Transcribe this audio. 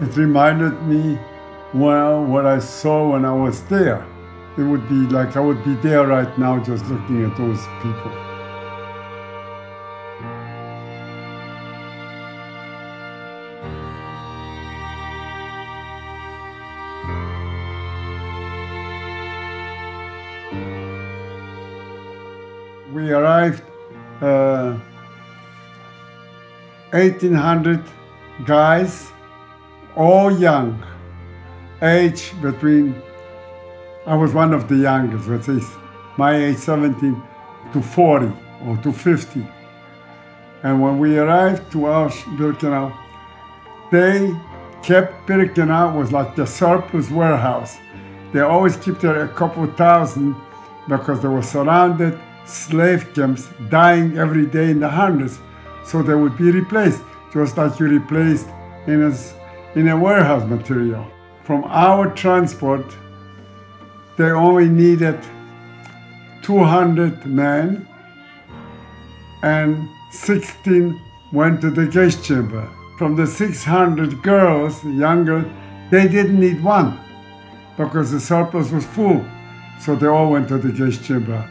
It reminded me, well, what I saw when I was there. It would be like I would be there right now just looking at those people. We arrived uh, 1800 guys, all young, age between, I was one of the youngest, let's say my age 17 to 40 or to 50. And when we arrived to Auschwitz-Birkenau, they kept Birkenau was like the surplus warehouse. They always kept there a couple thousand because they were surrounded slave camps dying every day in the hundreds. So they would be replaced, just like you replaced in a, in a warehouse material. From our transport, they only needed 200 men and 16 went to the gas chamber. From the 600 girls, younger, they didn't need one because the surplus was full. So they all went to the gas chamber.